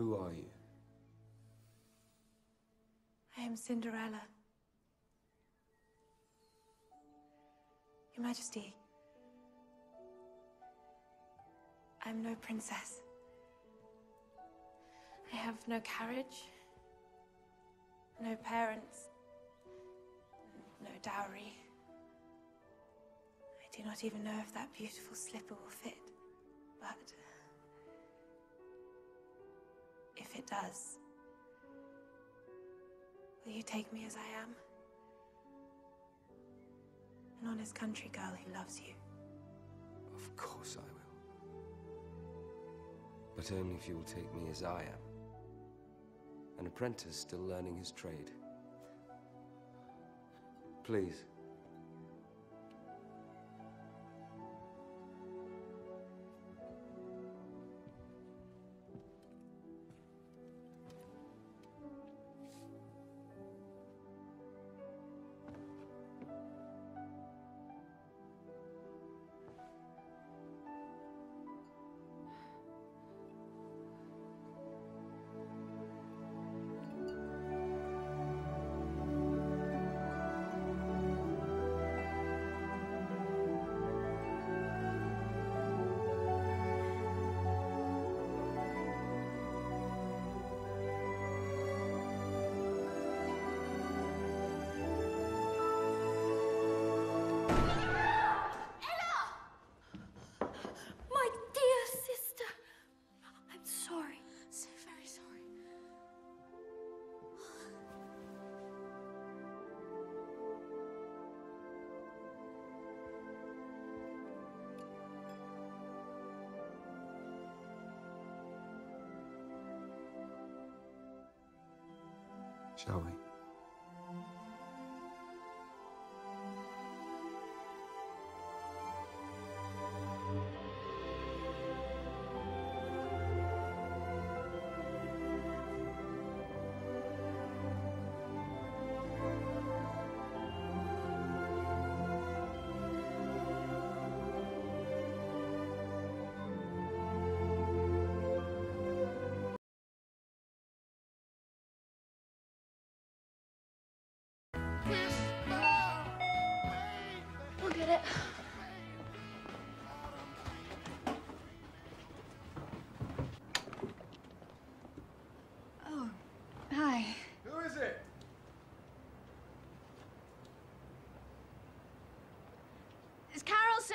Who are you? I am Cinderella. Your Majesty, I'm no princess. I have no carriage, no parents, no dowry. I do not even know if that beautiful slipper will fit, but if it does, will you take me as I am? An honest country girl who loves you. Of course I will. But only if you will take me as I am. An apprentice still learning his trade. Please. Shall we?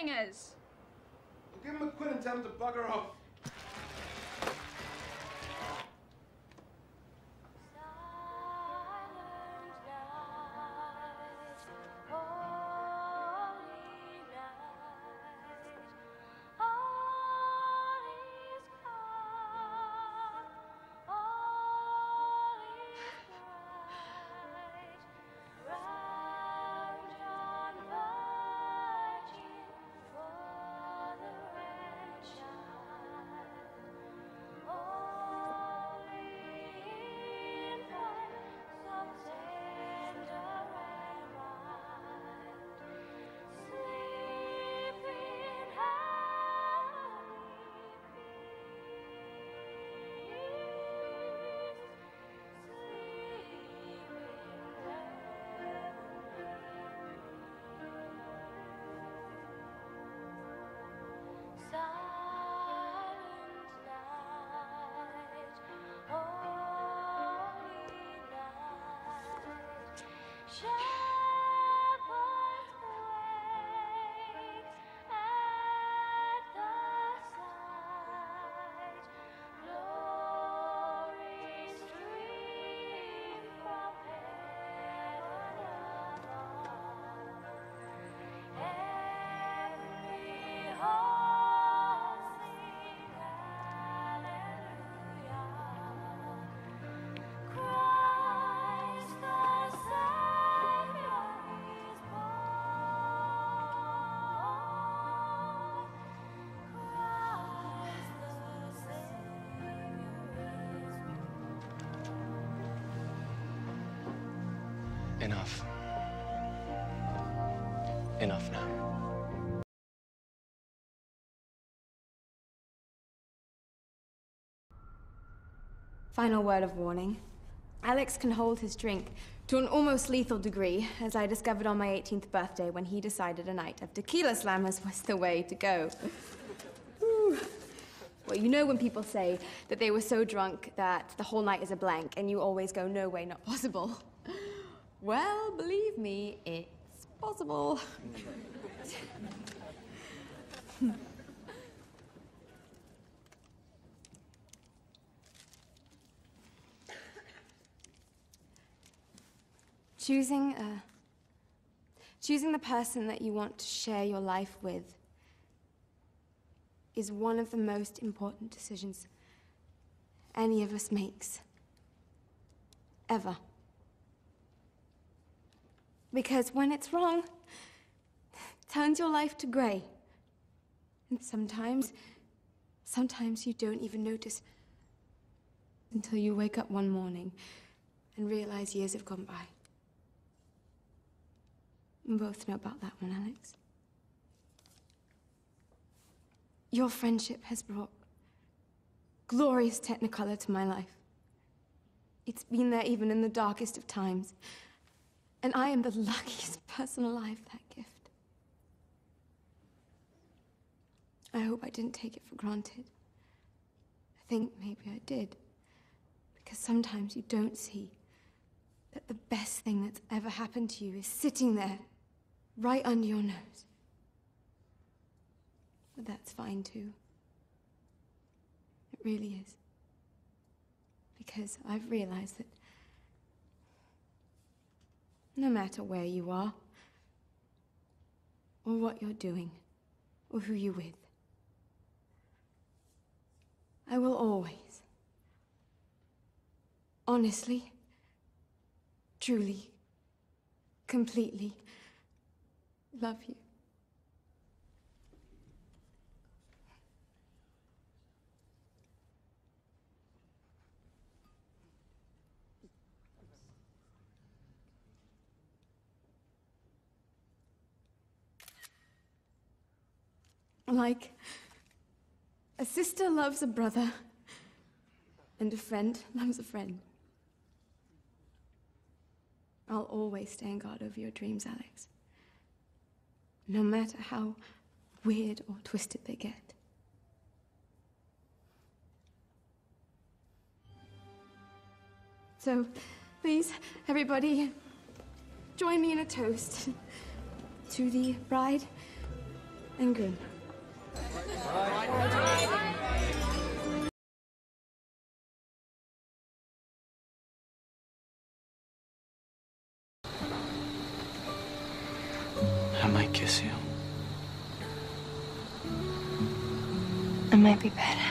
Singers. Give him a quid and tell him to bugger off. Enough. Enough now. Final word of warning. Alex can hold his drink to an almost lethal degree, as I discovered on my 18th birthday when he decided a night of tequila slammers was the way to go. Well, you know when people say that they were so drunk that the whole night is a blank, and you always go, no way, not possible. Well, believe me, it's possible. choosing uh, choosing the person that you want to share your life with is one of the most important decisions any of us makes ever because when it's wrong it turns your life to gray and sometimes sometimes you don't even notice until you wake up one morning and realize years have gone by we both know about that one, Alex. Your friendship has brought glorious technicolor to my life. It's been there even in the darkest of times. And I am the luckiest person alive that gift. I hope I didn't take it for granted. I think maybe I did. Because sometimes you don't see that the best thing that's ever happened to you is sitting there right under your nose. But that's fine too. It really is. Because I've realized that no matter where you are, or what you're doing, or who you're with, I will always, honestly, truly, completely, love you. Like a sister loves a brother, and a friend loves a friend. I'll always stand guard over your dreams, Alex no matter how weird or twisted they get. So, please, everybody, join me in a toast to the bride and groom. I might kiss you. I might be bad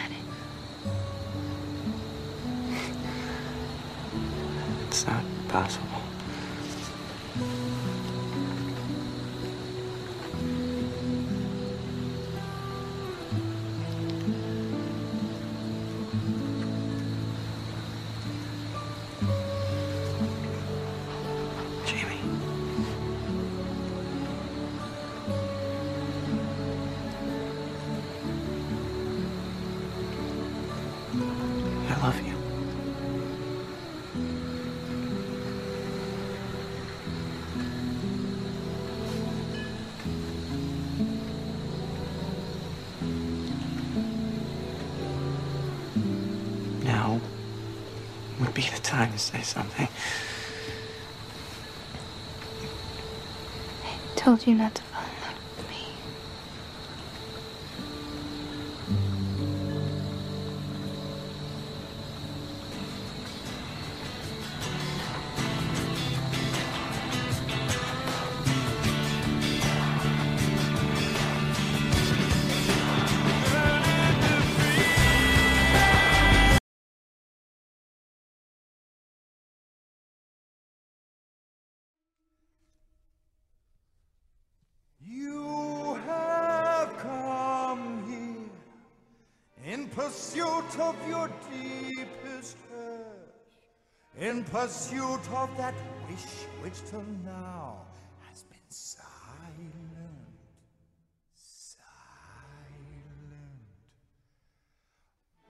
say something. I told you not to out of your deepest hurt in pursuit of that wish which till now has been silent, silent.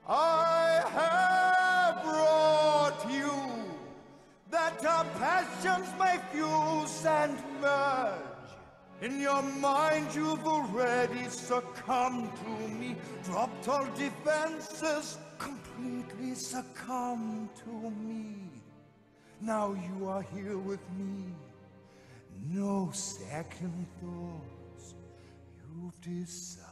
I have brought you that our passions may fuse and merge mind you've already succumbed to me. Dropped all defenses, completely succumbed to me. Now you are here with me. No second thoughts. You've. Decided.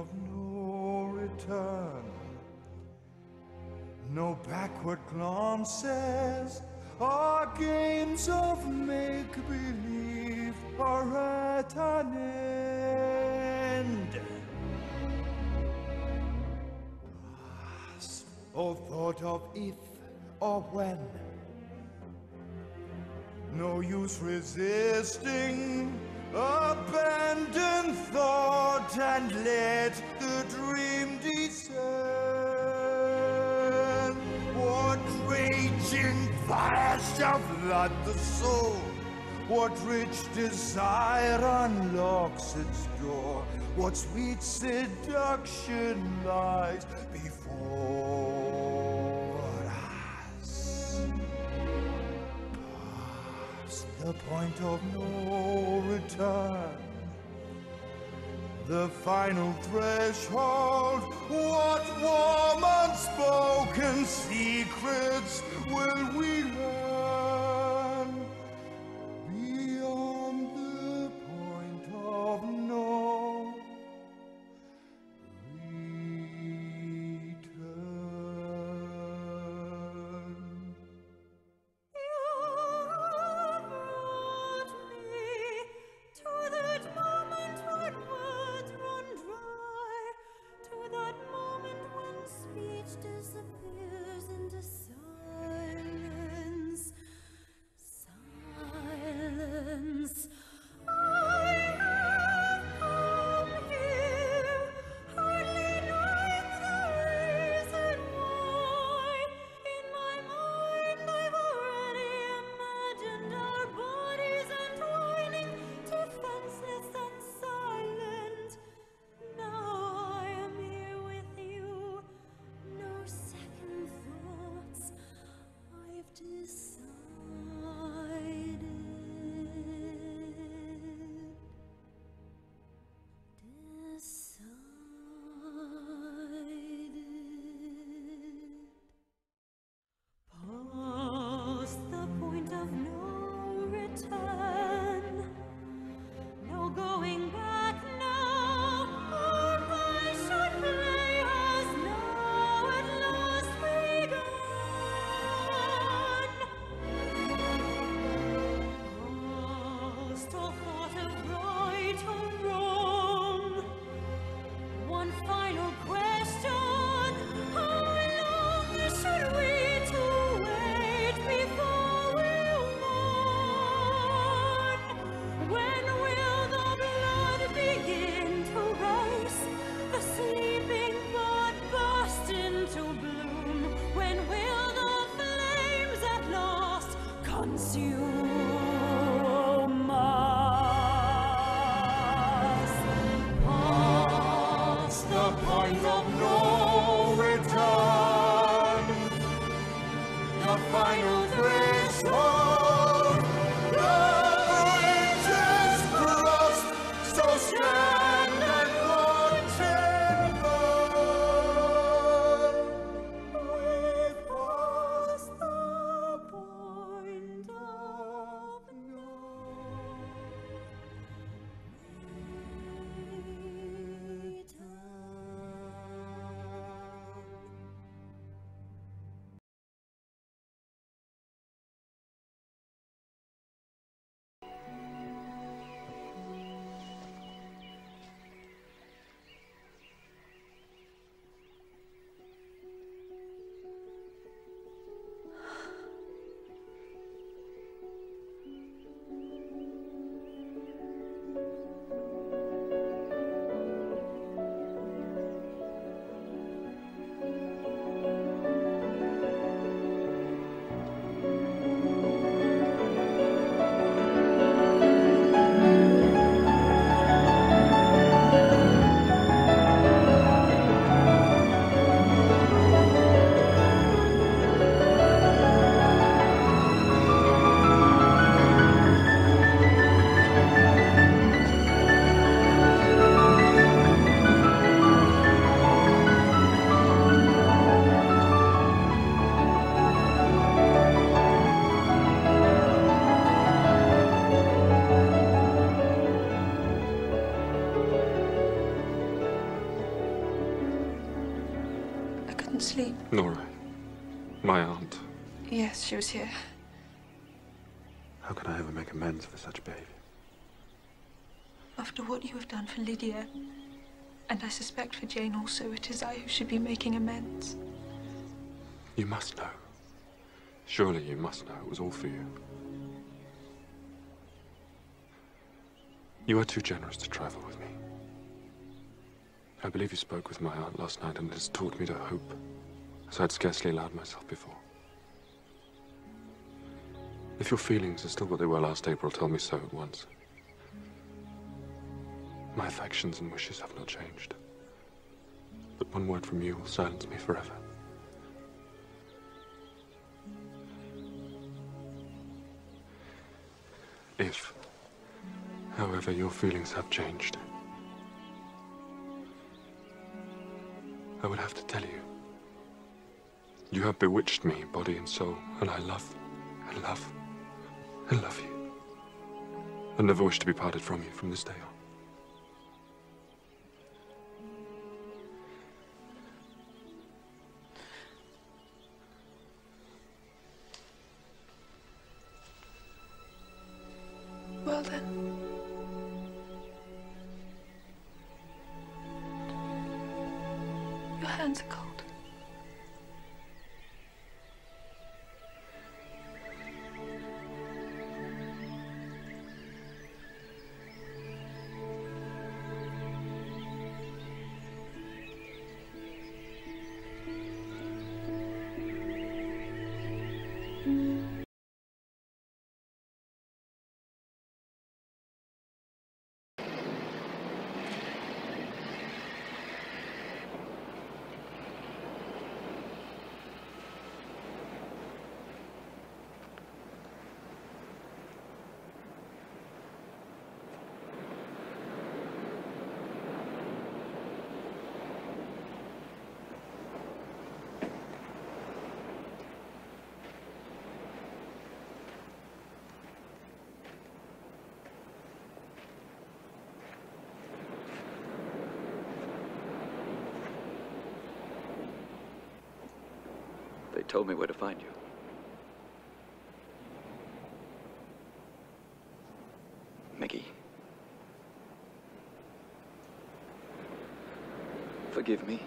Of no return. No backward glances or games of make believe are at an end. Past all thought of if or when. No use resisting. Abandon and let the dream descend. What raging fire shall flood the soul? What rich desire unlocks its door? What sweet seduction lies before us? Past the point of no return. The final threshold. What warm unspoken secrets will we learn couldn't sleep. Nora. My aunt. Yes, she was here. How can I ever make amends for such behavior? After what you have done for Lydia, and I suspect for Jane also, it is I who should be making amends. You must know. Surely you must know it was all for you. You are too generous to travel with me. I believe you spoke with my aunt last night, and it has taught me to hope, as I'd scarcely allowed myself before. If your feelings are still what they were last April, tell me so at once. My affections and wishes have not changed. But one word from you will silence me forever. If, however, your feelings have changed, I would have to tell you. You have bewitched me, body and soul, and I love, and love, and love you. And never wish to be parted from you from this day on. Told me where to find you. Mickey. Forgive me.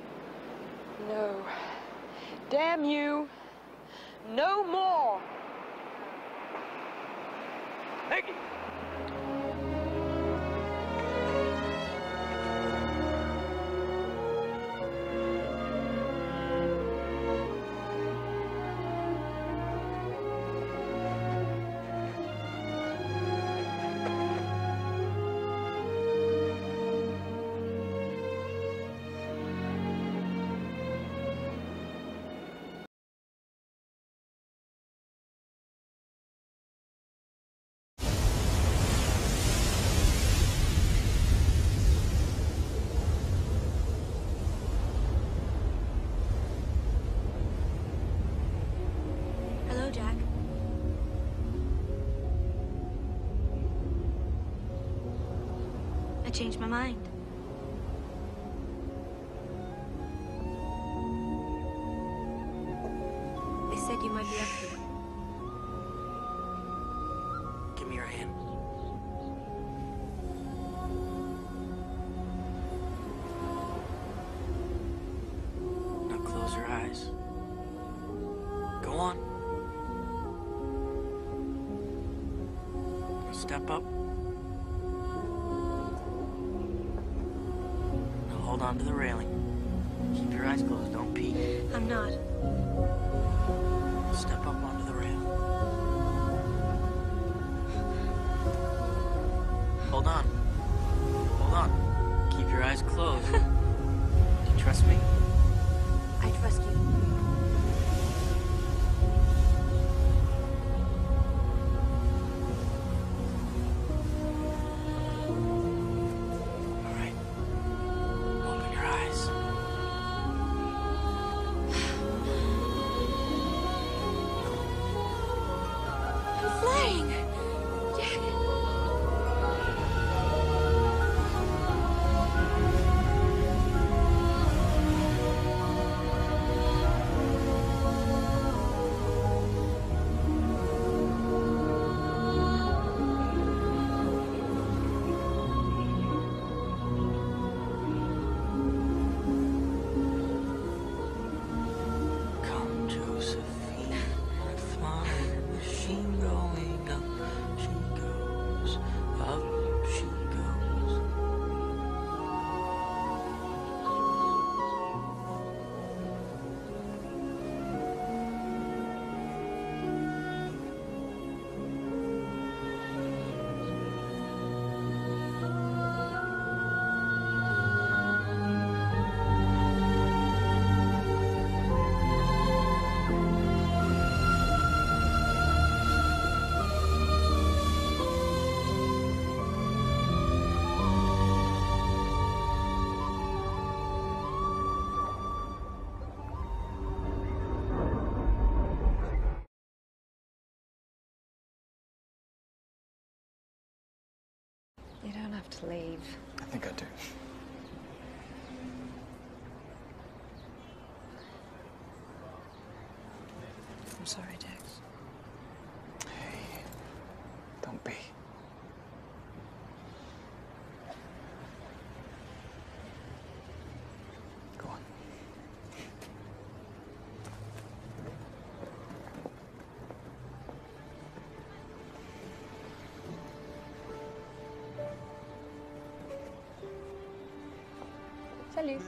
Changed my mind. They said you might be up for it. Give me your hand. Now close your eyes. Go on. Step up. Hold on to the railing. Keep your eyes closed. Don't peek. I'm not. Step up onto the rail. You don't have to leave. I think I do. Feliz.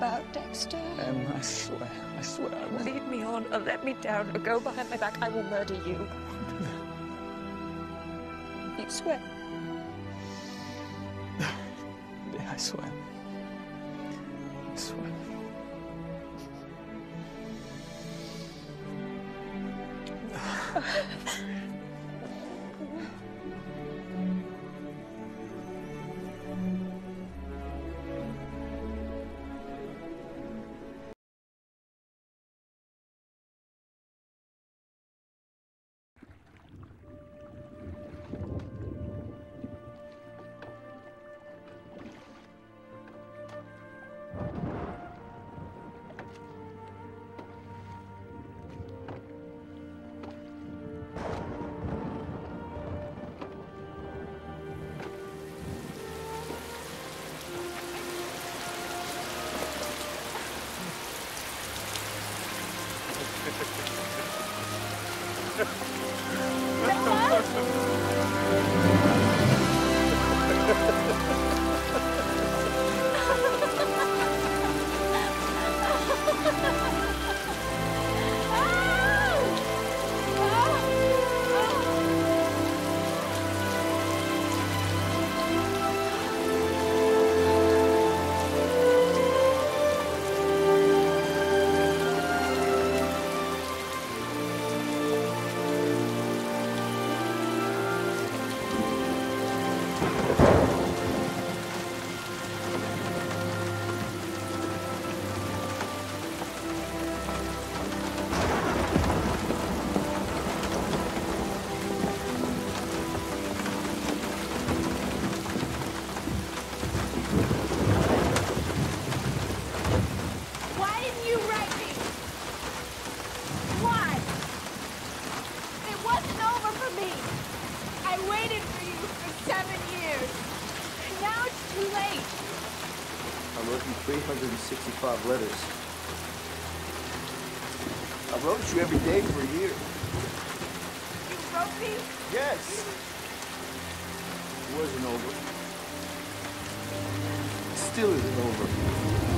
About Dexter, Em, I swear, I swear I won't. lead me on or let me down or go behind my back, I will murder you. You swear? Yeah, I swear. I swear. Late. I wrote you 365 letters. I wrote you every day for a year. You wrote me? Yes. It wasn't over. It still isn't over.